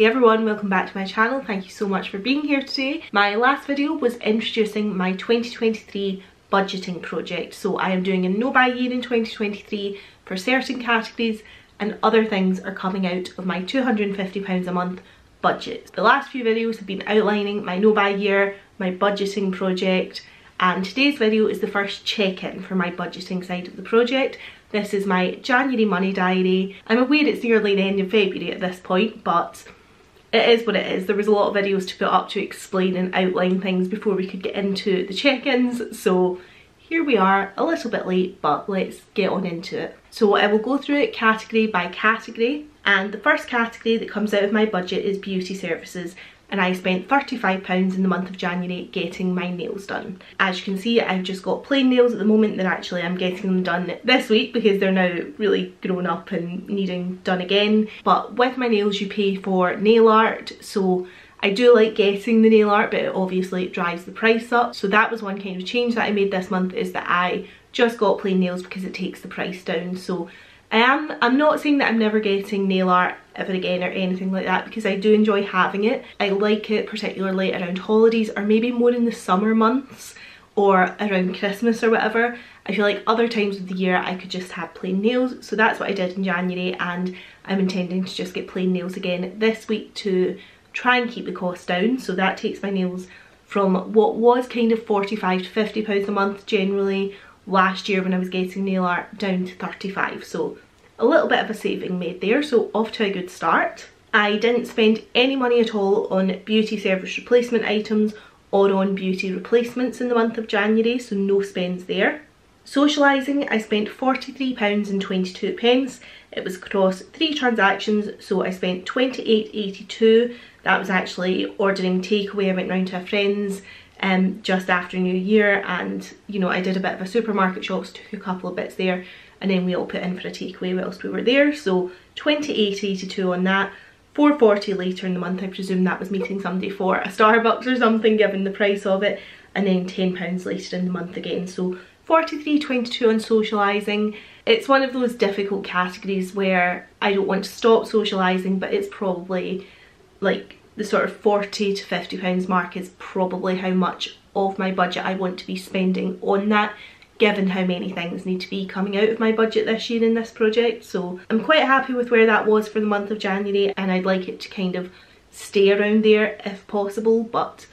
Hey everyone, welcome back to my channel. Thank you so much for being here today. My last video was introducing my 2023 budgeting project. So I am doing a no buy year in 2023 for certain categories and other things are coming out of my £250 a month budget. The last few videos have been outlining my no buy year, my budgeting project, and today's video is the first check-in for my budgeting side of the project. This is my January money diary. I'm aware it's nearly the end of February at this point, but it is what it is. There was a lot of videos to put up to explain and outline things before we could get into the check-ins. So here we are, a little bit late, but let's get on into it. So I will go through it category by category. And the first category that comes out of my budget is beauty services and I spent £35 in the month of January getting my nails done. As you can see I've just got plain nails at the moment that actually I'm getting them done this week because they're now really grown up and needing done again. But with my nails you pay for nail art so I do like getting the nail art but it obviously drives the price up so that was one kind of change that I made this month is that I just got plain nails because it takes the price down so I am, I'm not saying that I'm never getting nail art ever again or anything like that because I do enjoy having it. I like it particularly around holidays or maybe more in the summer months or around Christmas or whatever. I feel like other times of the year I could just have plain nails so that's what I did in January and I'm intending to just get plain nails again this week to try and keep the cost down so that takes my nails from what was kind of 45 to 50 pounds a month generally last year when I was getting nail art down to 35 so a little bit of a saving made there so off to a good start. I didn't spend any money at all on beauty service replacement items or on beauty replacements in the month of January so no spends there. Socialising I spent £43 and 22 pence. It was across three transactions so I spent 28.82 that was actually ordering takeaway I went round to a friend's um, just after New Year and you know I did a bit of a supermarket shops, took a couple of bits there and then we all put in for a takeaway whilst we were there. So 28.82 on that 4.40 later in the month I presume that was meeting somebody for a Starbucks or something given the price of it and then £10 later in the month again. So 43.22 on socialising. It's one of those difficult categories where I don't want to stop socialising but it's probably like the sort of 40 to 50 pounds mark is probably how much of my budget I want to be spending on that given how many things need to be coming out of my budget this year in this project. So I'm quite happy with where that was for the month of January and I'd like it to kind of stay around there if possible but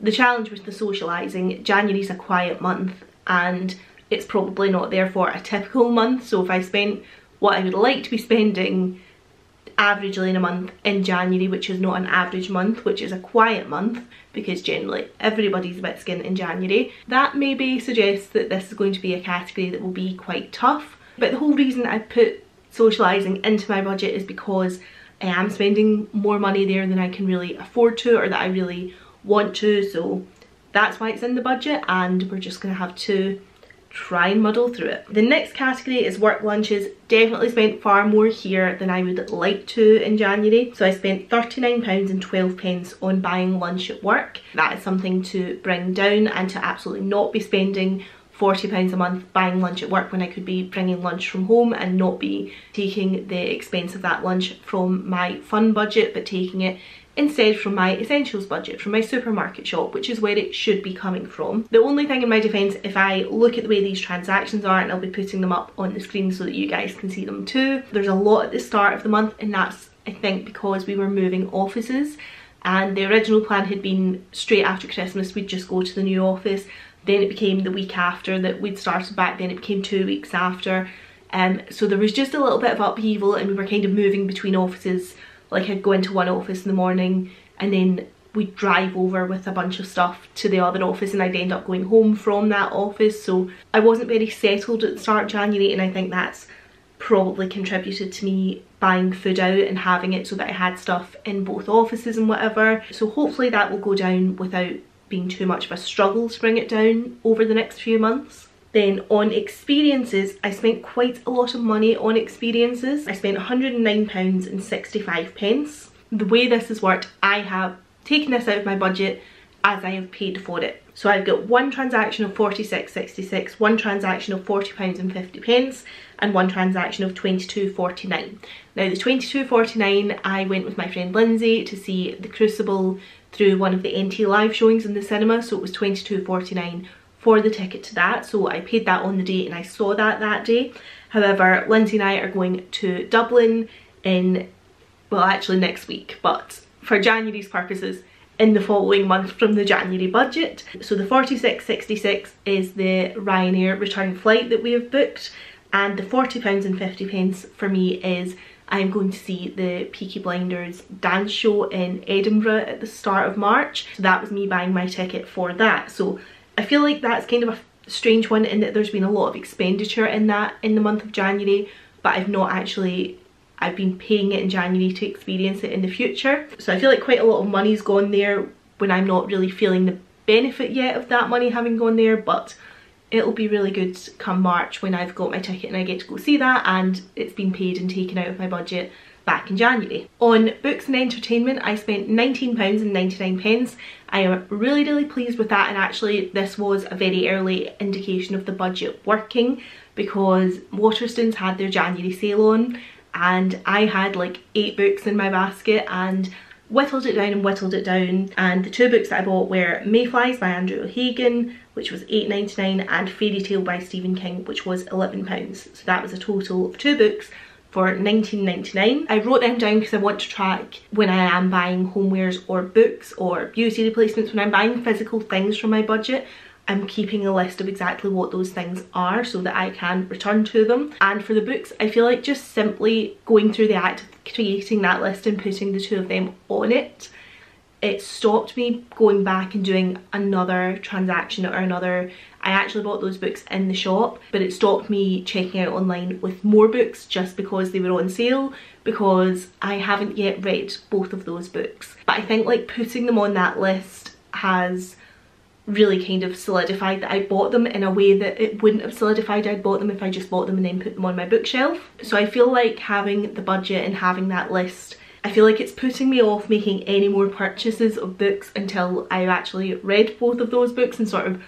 the challenge with the socialising, January's a quiet month and it's probably not therefore a typical month. So if I spent what I would like to be spending averagely in a month in January which is not an average month which is a quiet month because generally everybody's a bit skint in January. That maybe suggests that this is going to be a category that will be quite tough but the whole reason I put socialising into my budget is because I am spending more money there than I can really afford to or that I really want to so that's why it's in the budget and we're just going to have to try and muddle through it. The next category is work lunches. Definitely spent far more here than I would like to in January. So I spent £39 and 12 pence on buying lunch at work. That is something to bring down and to absolutely not be spending £40 a month buying lunch at work when I could be bringing lunch from home and not be taking the expense of that lunch from my fun budget but taking it instead from my essentials budget, from my supermarket shop, which is where it should be coming from. The only thing in my defence, if I look at the way these transactions are, and I'll be putting them up on the screen so that you guys can see them too, there's a lot at the start of the month and that's, I think, because we were moving offices and the original plan had been straight after Christmas we'd just go to the new office then it became the week after that we'd started back then it became two weeks after um, so there was just a little bit of upheaval and we were kind of moving between offices like I'd go into one office in the morning and then we'd drive over with a bunch of stuff to the other office and I'd end up going home from that office so I wasn't very settled at the start of January and I think that's probably contributed to me buying food out and having it so that I had stuff in both offices and whatever so hopefully that will go down without being too much of a struggle to bring it down over the next few months. Then on experiences, I spent quite a lot of money on experiences. I spent £109 and 65 pence. The way this has worked, I have taken this out of my budget as I have paid for it. So I've got one transaction of 46.66, one transaction of 40 pounds and 50 pence, and one transaction of 22.49. Now the 22.49 I went with my friend Lindsay to see The Crucible through one of the NT live showings in the cinema so it was 22.49 for the ticket to that so I paid that on the day and I saw that that day. However Lindsay and I are going to Dublin in well actually next week but for January's purposes in the following month from the January budget. So the 46.66 is the Ryanair return flight that we have booked and the £40 and 50 pence for me is I'm going to see the Peaky Blinders dance show in Edinburgh at the start of March. So that was me buying my ticket for that. So I feel like that's kind of a strange one in that there's been a lot of expenditure in that in the month of January, but I've not actually I've been paying it in January to experience it in the future. So I feel like quite a lot of money's gone there when I'm not really feeling the benefit yet of that money having gone there, but it'll be really good come March when I've got my ticket and I get to go see that and it's been paid and taken out of my budget back in January. On books and entertainment I spent £19.99. I am really really pleased with that and actually this was a very early indication of the budget working because Waterstones had their January sale on and I had like eight books in my basket and whittled it down and whittled it down and the two books that I bought were Mayflies by Andrew O'Hagan which was 8 99 and Fairy Tale by Stephen King which was £11 so that was a total of two books for 19.99. I wrote them down because I want to track when I am buying homewares or books or beauty replacements when I'm buying physical things from my budget I'm keeping a list of exactly what those things are so that I can return to them. And for the books, I feel like just simply going through the act of creating that list and putting the two of them on it, it stopped me going back and doing another transaction or another I actually bought those books in the shop but it stopped me checking out online with more books just because they were on sale because I haven't yet read both of those books but I think like putting them on that list has really kind of solidified that I bought them in a way that it wouldn't have solidified I'd bought them if I just bought them and then put them on my bookshelf. So I feel like having the budget and having that list I feel like it's putting me off making any more purchases of books until I've actually read both of those books and sort of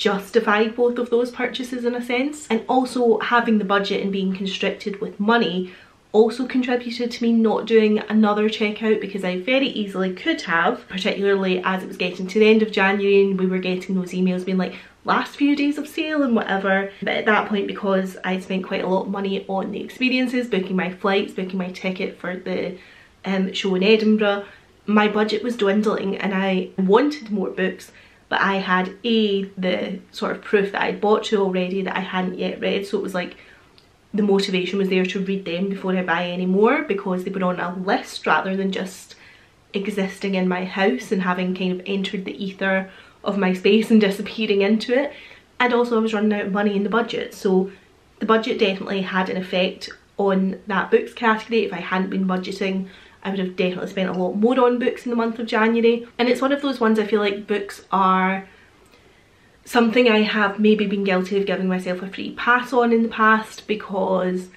justified both of those purchases in a sense. And also having the budget and being constricted with money also contributed to me not doing another checkout because I very easily could have, particularly as it was getting to the end of January and we were getting those emails being like last few days of sale and whatever. But at that point, because I'd spent quite a lot of money on the experiences, booking my flights, booking my ticket for the um, show in Edinburgh, my budget was dwindling and I wanted more books but I had A, the sort of proof that I'd bought two already that I hadn't yet read so it was like the motivation was there to read them before I buy any more because they were on a list rather than just existing in my house and having kind of entered the ether of my space and disappearing into it. And also I was running out of money in the budget so the budget definitely had an effect on that books category. If I hadn't been budgeting I would have definitely spent a lot more on books in the month of January. And it's one of those ones I feel like books are something I have maybe been guilty of giving myself a free pass on in the past because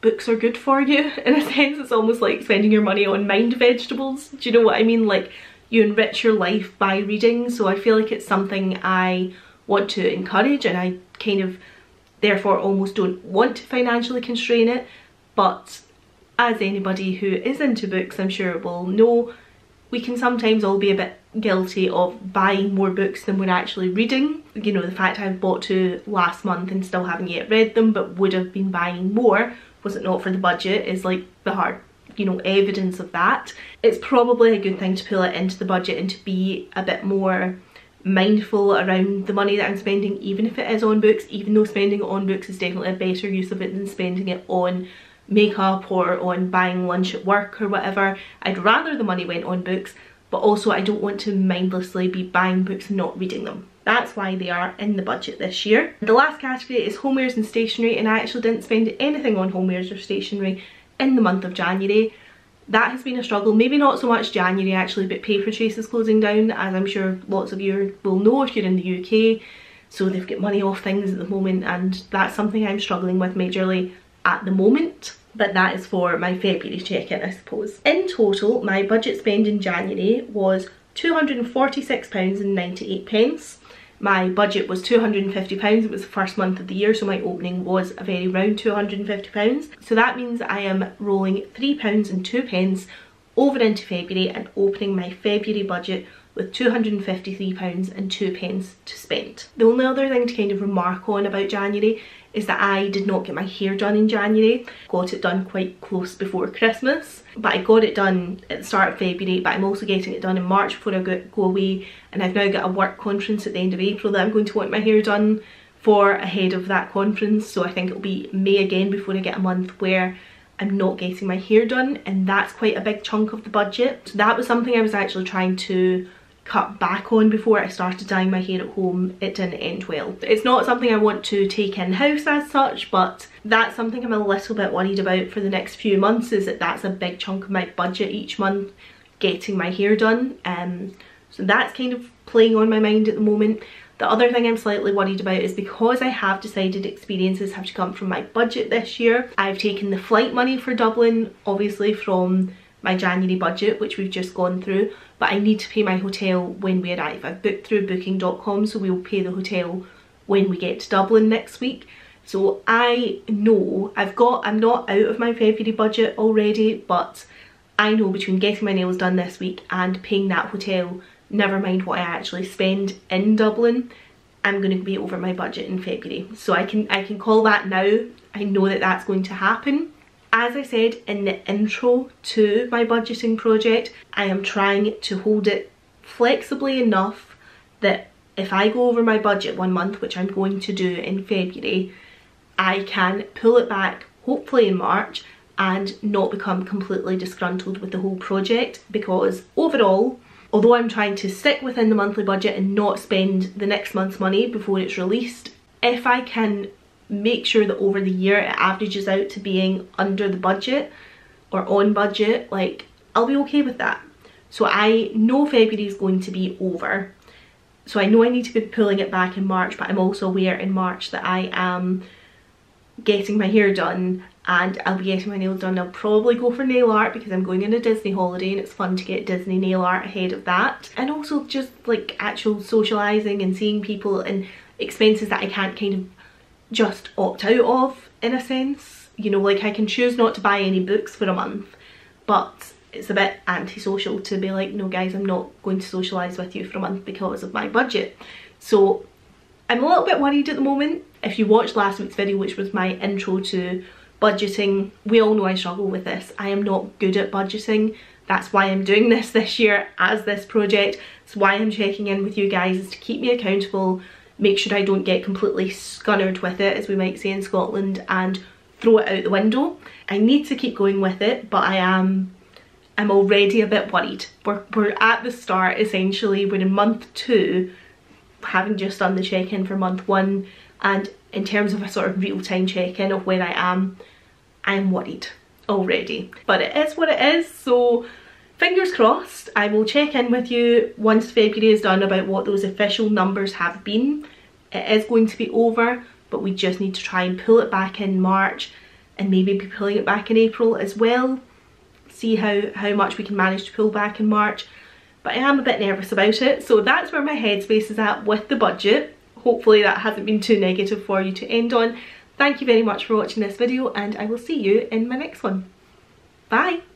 books are good for you in a sense. It's almost like spending your money on mind vegetables. Do you know what I mean? Like you enrich your life by reading. So I feel like it's something I want to encourage and I kind of therefore almost don't want to financially constrain it. But as anybody who is into books I'm sure will know we can sometimes all be a bit guilty of buying more books than we're actually reading. You know, the fact I've bought two last month and still haven't yet read them but would have been buying more was it not for the budget is like the hard you know evidence of that. It's probably a good thing to pull it into the budget and to be a bit more mindful around the money that I'm spending even if it is on books even though spending it on books is definitely a better use of it than spending it on makeup or on buying lunch at work or whatever. I'd rather the money went on books but also I don't want to mindlessly be buying books and not reading them. That's why they are in the budget this year. The last category is homewares and stationery and I actually didn't spend anything on homewares or stationery in the month of January. That has been a struggle, maybe not so much January actually, but Paperchase is closing down as I'm sure lots of you will know if you're in the UK. So they've got money off things at the moment and that's something I'm struggling with majorly at the moment but that is for my February check-in I suppose. In total my budget spend in January was £246.98. My budget was £250, it was the first month of the year so my opening was a very round £250. So that means I am rolling £3 and 2 pence over into February and opening my February budget with £253 and 2 pence to spend. The only other thing to kind of remark on about January is that I did not get my hair done in January. Got it done quite close before Christmas. But I got it done at the start of February, but I'm also getting it done in March before I go, go away. And I've now got a work conference at the end of April that I'm going to want my hair done for ahead of that conference. So I think it'll be May again before I get a month where I'm not getting my hair done and that's quite a big chunk of the budget. So that was something I was actually trying to cut back on before I started dyeing my hair at home, it didn't end well. It's not something I want to take in-house as such, but that's something I'm a little bit worried about for the next few months is that that's a big chunk of my budget each month, getting my hair done. Um, so that's kind of playing on my mind at the moment. The other thing I'm slightly worried about is because I have decided experiences have to come from my budget this year, I've taken the flight money for Dublin, obviously from my January budget, which we've just gone through, but I need to pay my hotel when we arrive. I've booked through booking.com so we'll pay the hotel when we get to Dublin next week. So I know I've got, I'm not out of my February budget already, but I know between getting my nails done this week and paying that hotel, never mind what I actually spend in Dublin, I'm going to be over my budget in February. So I can, I can call that now. I know that that's going to happen. As I said in the intro to my budgeting project, I am trying to hold it flexibly enough that if I go over my budget one month, which I'm going to do in February, I can pull it back, hopefully in March, and not become completely disgruntled with the whole project because overall, although I'm trying to stick within the monthly budget and not spend the next month's money before it's released, if I can make sure that over the year it averages out to being under the budget or on budget, like I'll be okay with that. So I know February is going to be over. So I know I need to be pulling it back in March, but I'm also aware in March that I am getting my hair done and I'll be getting my nails done. I'll probably go for nail art because I'm going on a Disney holiday and it's fun to get Disney nail art ahead of that. And also just like actual socialising and seeing people and expenses that I can't kind of just opt out of in a sense. You know, like I can choose not to buy any books for a month, but it's a bit antisocial to be like, no guys, I'm not going to socialise with you for a month because of my budget. So I'm a little bit worried at the moment. If you watched last week's video, which was my intro to budgeting, we all know I struggle with this. I am not good at budgeting. That's why I'm doing this this year as this project. It's why I'm checking in with you guys is to keep me accountable, make sure I don't get completely scunnered with it, as we might say in Scotland, and throw it out the window. I need to keep going with it, but I am I'm already a bit worried. We're, we're at the start, essentially. We're in month two, having just done the check-in for month one, and in terms of a sort of real-time check-in of where I am, I'm worried already. But it is what it is, so fingers crossed I will check in with you once February is done about what those official numbers have been. It is going to be over but we just need to try and pull it back in March and maybe be pulling it back in April as well. See how, how much we can manage to pull back in March. But I am a bit nervous about it. So that's where my headspace is at with the budget. Hopefully that hasn't been too negative for you to end on. Thank you very much for watching this video and I will see you in my next one. Bye!